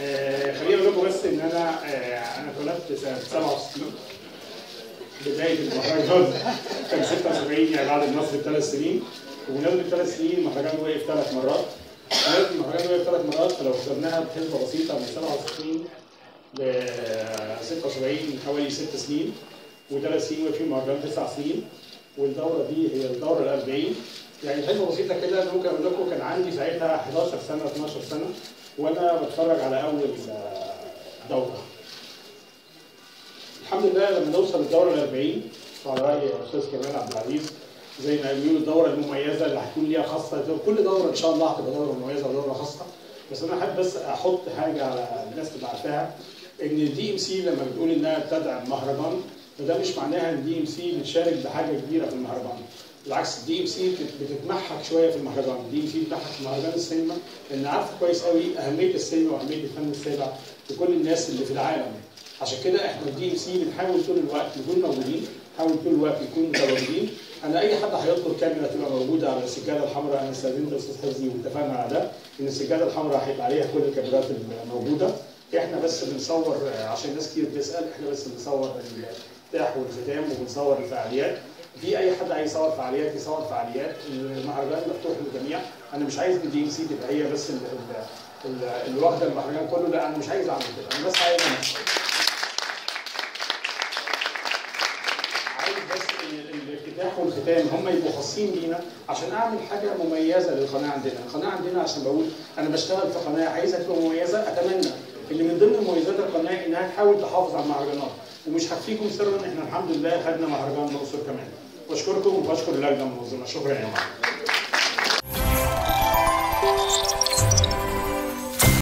آه، خليني أقول لكم بس إن أنا آه، أنا اتولدت سنة 67 بداية المهرجان كان 76 يعني بعد النصر بثلاث سنين. وبمناسبه الثلاث سنين المهرجان وقف ثلاث مرات. بمناسبه المهرجان وقف ثلاث مرات فلو حسبناها بحسبة بسيطة من 67 ل 76 حوالي ست سنين. وثلاث سنين وقف فيه مهرجان تسع سنين. والدورة دي هي الدورة ال 40 يعني حسبه بسيطة كده أنا ممكن أقول لكم كان عندي ساعتها 11 سنة 12 سنة وأنا بتفرج على أول آه، دورة. الحمد لله لما نوصل الدوره ال 40 على رأي الأستاذ كمال عبد العزيز زي ما بيقولوا الدورة المميزة اللي هتكون ليها خاصة كل دورة إن شاء الله هتبقى دورة مميزة ودورة خاصة. بس أنا حابب بس أحط حاجة على الناس تبقى عارفاها إن ال DMC لما بتقول إنها بتدعم مهرجان فده مش معناها إن ال DMC بتشارك بحاجة كبيرة في المهرجان. بالعكس ال DMC بتتمحك شوية في المهرجان. ال DMC بتتمحك في مهرجان السينما لأن عارفة كويس قوي أهمية السينما وأهمية الفن السابع لكل الناس اللي في العالم. عشان كده إحنا ال DMC بنحاول طول الوقت نكون موجودين نحاول طول الوقت نكون متواجدين أنا أي حد هيطلب كاميرا تبقى موجودة على السجادة الحمراء أنا استاذنت الاستاذ حفظي واتفقنا على ده إن السجادة الحمراء هيبقى عليها كل الكاميرات الموجودة. إحنا بس بنصور عشان ناس كتير بتسأل إحنا بس بنصور الافتتاح والختام وبنصور الفعاليات. في أي حد عايز يصور فعاليات يصور فعاليات. المهرجان مفتوح للجميع. أنا مش عايز ال DMC تبقى هي بس ال- ال- ال- اللي واخدة المهرجان كله. لا أنا مش عايز أعمل كده. أنا بس عايز الافتتاح والختام. هم يبقوا خاصين بينا عشان أعمل حاجة مميزة للقناة عندنا، القناة عندنا عشان بقول أنا بشتغل في قناة عايزها تبقى مميزة. أتمنى إن من ضمن مميزات القناة إنها تحاول تحافظ على المهرجانات. ومش هخفيكم سرا إحنا الحمد لله خدنا مهرجان الأقصر كمان. بشكركم وبشكر اللجنه المنظمه شكرا يا جماعه.